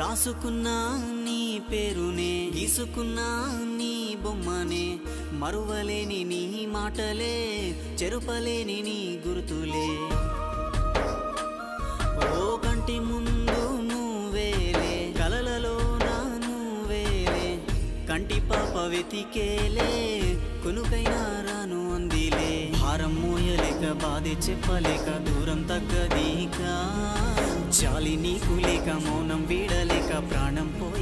రాసుకున్నా నీ పేరునే గీసుకున్నా నీ బొమ్మనే మరువలేని నీ మాటలే చెరుపలేని నీ గుర్తులే. ఓ కంటి ముందు నువ్వేలే కలలలో నా నువ్వేలే కంటి పాప వెతికేలే కొనుకైనా రాను అందిలే. భారం మోయలేక బాధే చెప్పలేక దూరం తగ్గదీక. చాలి నీకు లేక మౌనం వీడలే. பிராணம் போய்